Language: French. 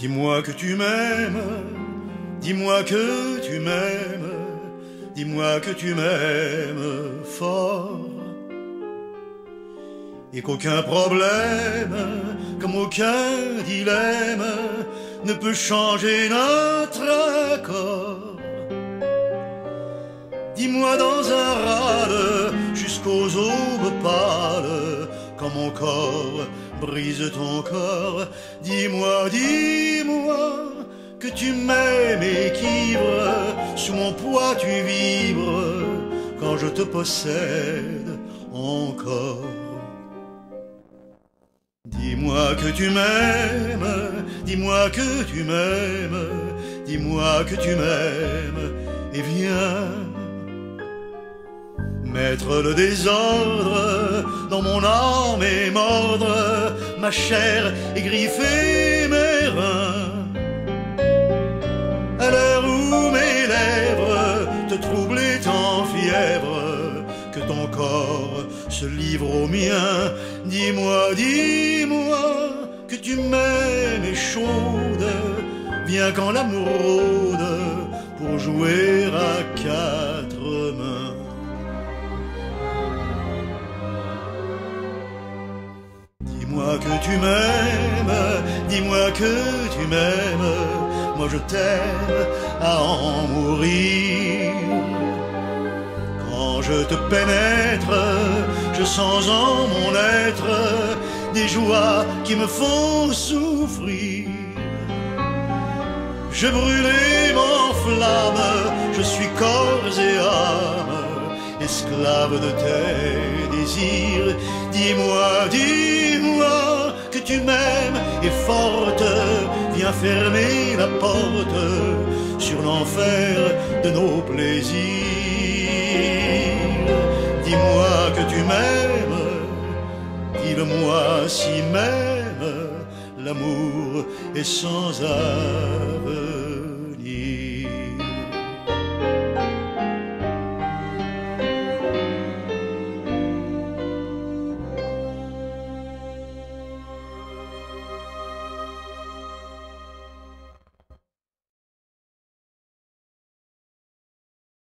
Dis-moi que tu m'aimes, dis-moi que tu m'aimes, dis-moi que tu m'aimes fort. Et qu'aucun problème, comme aucun dilemme, ne peut changer notre accord. Dis-moi dans un râle jusqu'aux aubes pâles, mon corps brise ton corps. Dis-moi, dis-moi que tu m'aimes et qu'ivre, sous mon poids tu vibres, quand je te possède encore. Dis-moi que tu m'aimes, dis-moi que tu m'aimes, dis-moi que tu m'aimes, et viens mettre le désordre dans mon âme et mordre ma chair et griffer mes reins. À l'heure où mes lèvres te troublent en fièvre, que ton corps se livre au mien, dis-moi, dis-moi que tu m'aimes et chaude, viens quand l'amour rôde pour jouer à quatre que tu m'aimes, dis-moi que tu m'aimes, moi je t'aime à en mourir. Quand je te pénètre, je sens en mon être des joies qui me font souffrir. Je brûle et m'enflamme, je suis corps et âme, esclave de tes désirs. Dis-moi, dis-moi tu m'aimes et forte, viens fermer la porte sur l'enfer de nos plaisirs. Dis-moi que tu m'aimes, dis-le-moi si même l'amour est sans avenir.